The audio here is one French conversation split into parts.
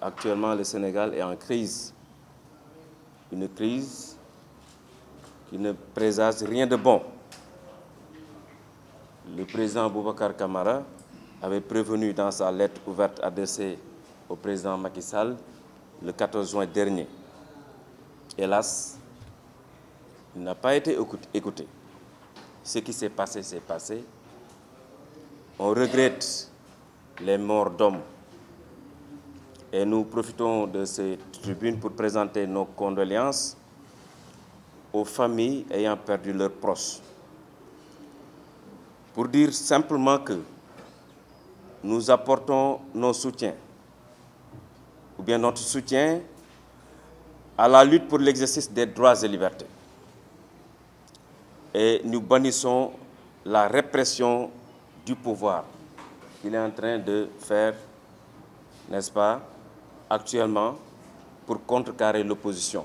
actuellement le Sénégal est en crise. Une crise qui ne présage rien de bon. Le président Boubacar Kamara avait prévenu dans sa lettre ouverte adressée au président Macky Sall le 14 juin dernier. Hélas, il n'a pas été écouté. Ce qui s'est passé, s'est passé. On regrette les morts d'hommes et nous profitons de cette tribune pour présenter nos condoléances aux familles ayant perdu leurs proches. Pour dire simplement que nous apportons nos soutiens, ou bien notre soutien à la lutte pour l'exercice des droits et libertés. Et nous bannissons la répression du pouvoir qu'il est en train de faire, n'est-ce pas, actuellement pour contrecarrer l'opposition.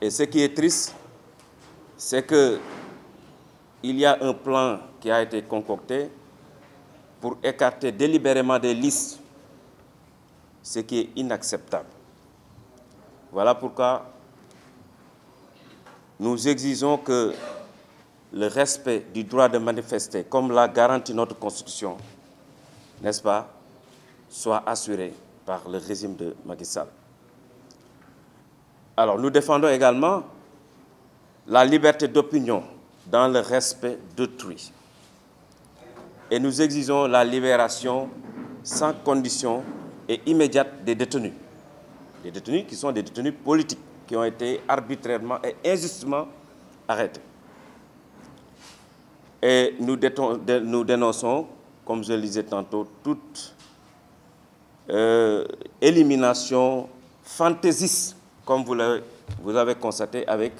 Et ce qui est triste, c'est que il y a un plan qui a été concocté pour écarter délibérément des listes, ce qui est inacceptable. Voilà pourquoi nous exigeons que le respect du droit de manifester, comme l'a garanti notre Constitution, n'est-ce pas, soit assuré par le régime de Macky. Alors, nous défendons également la liberté d'opinion dans le respect d'autrui. Et nous exigeons la libération sans condition et immédiate des détenus. Des détenus qui sont des détenus politiques, qui ont été arbitrairement et injustement arrêtés. Et nous, dénonçons, comme je le disais tantôt, toute euh, élimination fantaisiste, comme vous, vous avez constaté avec,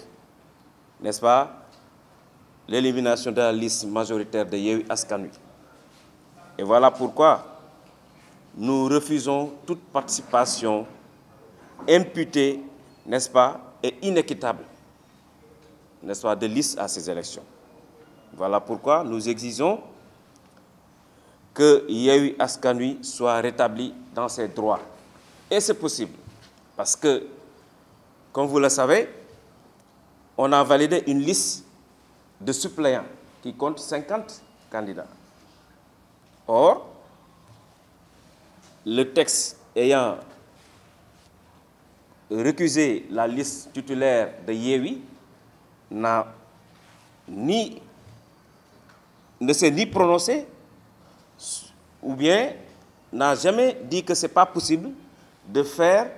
n'est-ce pas, l'élimination de la liste majoritaire de Yehu Askanui. Et voilà pourquoi nous refusons toute participation imputée, n'est-ce pas, et inéquitable, n'est-ce pas, de liste à ces élections. Voilà pourquoi nous exigeons que Yehu Askanui soit rétabli dans ses droits. Et c'est possible, parce que, comme vous le savez, on a validé une liste de suppléants qui compte 50 candidats. Or, le texte ayant recusé la liste titulaire de Yewi n'a ni ne s'est ni prononcé ou bien n'a jamais dit que ce n'est pas possible de faire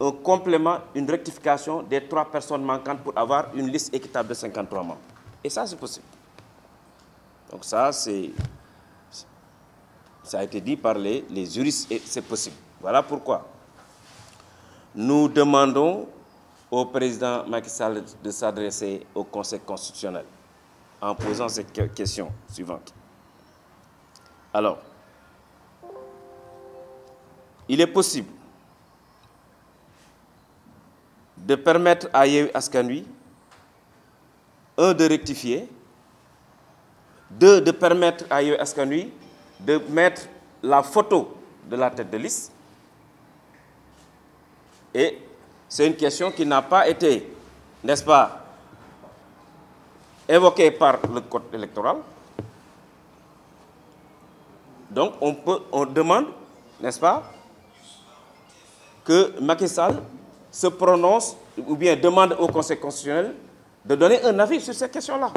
un complément, une rectification des trois personnes manquantes pour avoir une liste équitable de 53 membres. Et ça, c'est possible. Donc ça, c'est ça a été dit par les, juristes et c'est possible. Voilà pourquoi nous demandons au président Macky Sall de s'adresser au Conseil constitutionnel en posant cette question suivante. Alors, il est possible de permettre à Yehu Askanui, un, de rectifier, deux, de permettre à Yehu Askanui de mettre la photo de la tête de liste. Et c'est une question qui n'a pas été, n'est-ce pas, évoquée par le code électoral. Donc on, peut, on demande, n'est-ce pas, que Macky Sall se prononce ou bien demande au Conseil constitutionnel de donner un avis sur cette question-là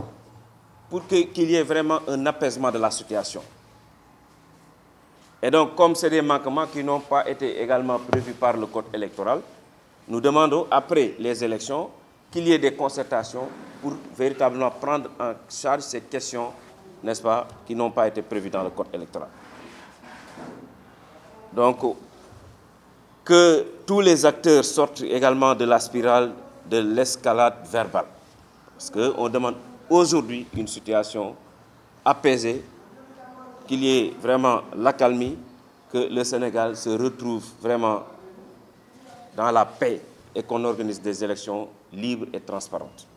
pour qu'il y ait vraiment un apaisement de la situation. Et donc, comme c'est des manquements qui n'ont pas été également prévus par le code électoral, nous demandons, après les élections, qu'il y ait des concertations pour véritablement prendre en charge ces questions, n'est-ce pas, qui n'ont pas été prévues dans le code électoral. Donc, que tous les acteurs sortent également de la spirale de l'escalade verbale. Parce qu'on demande aujourd'hui une situation apaisée qu'il y ait vraiment l'accalmie, que le Sénégal se retrouve vraiment dans la paix et qu'on organise des élections libres et transparentes.